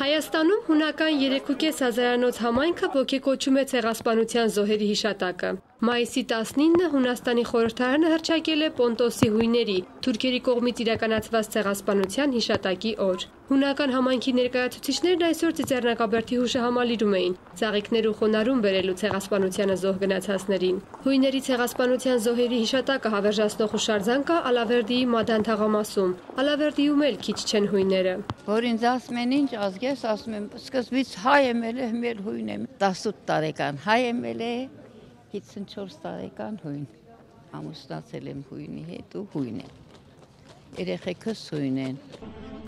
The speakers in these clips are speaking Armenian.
Հայաստանում հունական 3.5 հազարանոց համայնքը ոգեկոչում է ցեղասպանության զոհերի հիշատակը։ Մայիսի 19-ը Հունաստանի խորհրդարանը հրճակել է Պոնտոսի հույների թուրքերի կողմից իրականացված ցեղասպանության հիշատակի օր։ Հունական համայնքի ներկայացուցիչներն այսօր Ծիծեռնակաբերդի հուշահամալիրում էին ծաղիկներ ու խոնարհում բերելու ցեղասպանությանը զոհ գնացածներին։ Հույների ցեղասպանության զոհերի հիշատակը հավերժացնող հուշարձան կա Ալավերդիի Մադան թաղամասում։ Ալավերդիում էլ քիչ չեն հույները։ Որ ինձ ասում են ինչ ազգես, ասում եմ սկզբից հայ եմ ել, մեր հույն եմ 18 տարեկան հայ եմ ել, 54 տարեկան հույն։ Ամուսնացել եմ հույնի հետ ու հույն եմ։ Երեխեքս հույն են։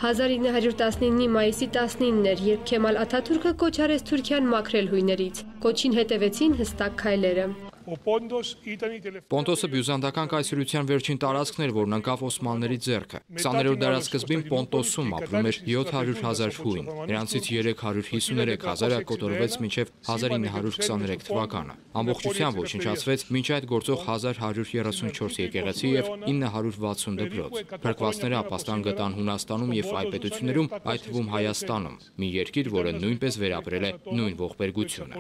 1919-ի մայիսի 19-ն էր, երբ Քեմալ Աթաթուրքը կոչ արեց Թուրքիան մաքրել հույներից։ Կոչին հետևեցին հստակ քայլերը։ Պոնտոսը բյուզանդական կայսրության վերջին տարածքն էր, որն ընկավ օսմանների ձեռքը։ 20-րդ դարաշրջին Պոնտոսում ապրում էր 700 հազար հույն, նրանցից 353 հազարը կոտորվեց մինչև 1923 թվականը։ Ամբողջությամբ ոչնչացվեց մինչ այդ գործող 1134 եկեղեցի եւ 960 դպրոց։ Փրկվածները ապաստան գտան Հունաստանում եւ այլ պետություններում, այդ թվում Հայաստանում, մի երկիր, որը նույնպես վերապրել է նույն ողբերգությունը։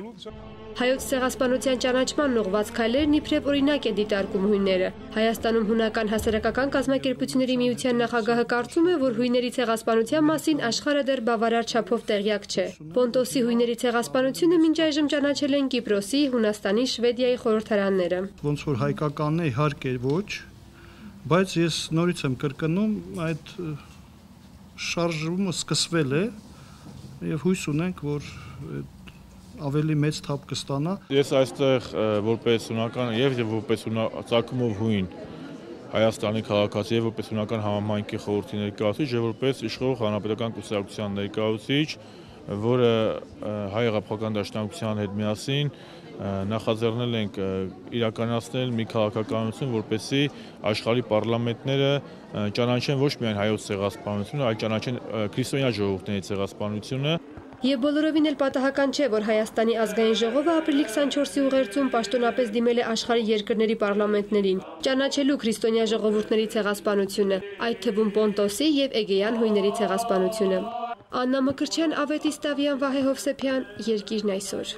Հայոց ցեղասպանության ճանաչման ուղղված քայլերն իբրև օրինակ են դիտարկում հույները։ Հայաստանում հունական հասարակական կազմակերպությունների միության նախագահը կարծում է, որ հույների ցեղասպանության մասին աշխարհը դեռ բավարար չափով տեղյակ չէ։ Պոնտոսի հույների ցեղասպանությունը մինչ այժմ ճանաչել են Կիպրոսի, Հունաստանի, Շվեդիայի խորհրդարանները։ Ոնց որ հայկականն է իհարկե ոչ, բայց ես նորից եմ կրկնում այդ շարժումը սկսվել է եւ հույս ունենք, որ ավելի մեծ թափ կստանա։ Ես այստեղ որպես ունական եւ որպես ծագումով հույն Հայաստանի քաղաքացի եւ որպես ունական համայնքի խորհրդի ներկայացուցիչ եւ որպես իշխող հանրապետական կուսակցության ներկայացուցիչ, որը հայ հեղափոխական դաշնակցության հետ միասին նախաձեռնել ենք իրականացնել մի քաղաքականություն, որպեսի աշխարհի պարլամենտները ճանաչեն ոչ միայն հայոց ցեղասպանությունը, այլ ճանաչեն քրիստոնյա ժողովուրդների ցեղասպանությունը Եվ բոլորովին էլ պատահական չէ, որ Հայաստանի ազգային ժողովը ապրիլի 24-ի ուղերձում պաշտոնապես դիմել է աշխարհի երկրների պարլամենտներին, ճանաչելու քրիստոնյա ժողովուրդների ցեղասպանությունը, այդ թվում Պոնտոսի եւ Էգեյան հույների ցեղասպանությունը։ Աննա Մկրչյան, Ավետիստավյան, Վահե Հովսեփյան, Երկիրն այսօր։